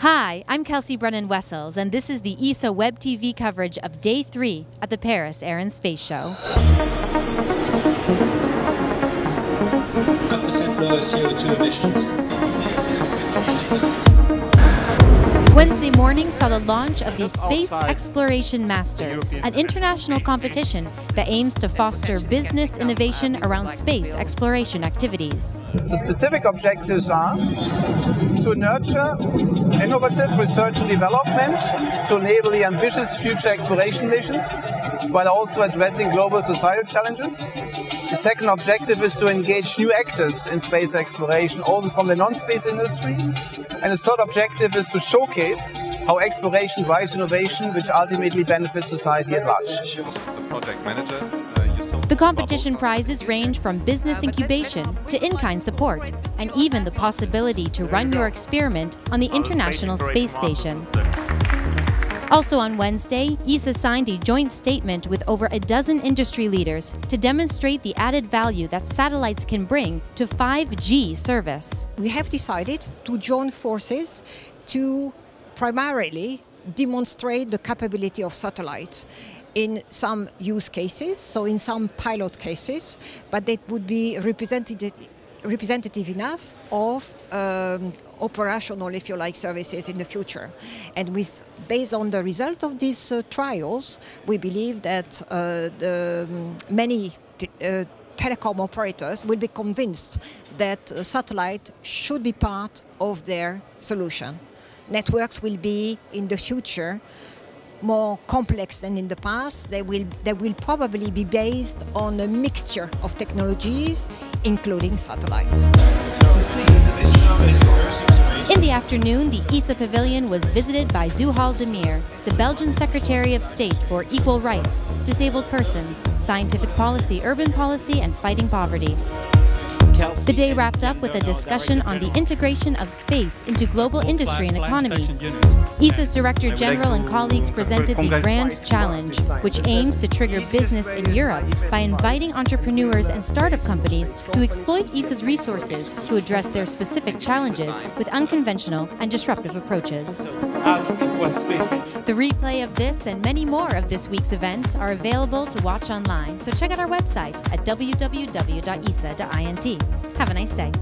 Hi, I'm Kelsey Brennan Wessels, and this is the ESA Web TV coverage of Day 3 at the Paris Air and Space Show. 1% lower CO2 emissions. Wednesday morning saw the launch of the Space Exploration Masters, an international competition that aims to foster business innovation around space exploration activities. The specific objectives are to nurture innovative research and development to enable the ambitious future exploration missions while also addressing global societal challenges. The second objective is to engage new actors in space exploration, also from the non-space industry. And the third objective is to showcase how exploration drives innovation, which ultimately benefits society at large. The competition prizes range from business incubation to in-kind support, and even the possibility to run your experiment on the International Space Station. Also on Wednesday, ESA signed a joint statement with over a dozen industry leaders to demonstrate the added value that satellites can bring to 5G service. We have decided to join forces to primarily demonstrate the capability of satellite in some use cases, so in some pilot cases, but that would be representative representative enough of um, operational, if you like, services in the future. And with, based on the result of these uh, trials, we believe that uh, the, um, many uh, telecom operators will be convinced that satellite should be part of their solution. Networks will be in the future more complex than in the past. They will, they will probably be based on a mixture of technologies, including satellites. In the afternoon, the ESA Pavilion was visited by Zuhal Demir, the Belgian Secretary of State for Equal Rights, Disabled Persons, Scientific Policy, Urban Policy, and Fighting Poverty. The day wrapped up with a discussion on the integration of space into global industry and economy. ESA's Director General and colleagues presented the Grand Challenge, which aims to trigger business in Europe by inviting entrepreneurs and startup companies to exploit ESA's resources to address their specific challenges with unconventional and disruptive approaches. The replay of this and many more of this week's events are available to watch online, so check out our website at www.esa.int. Have a nice day.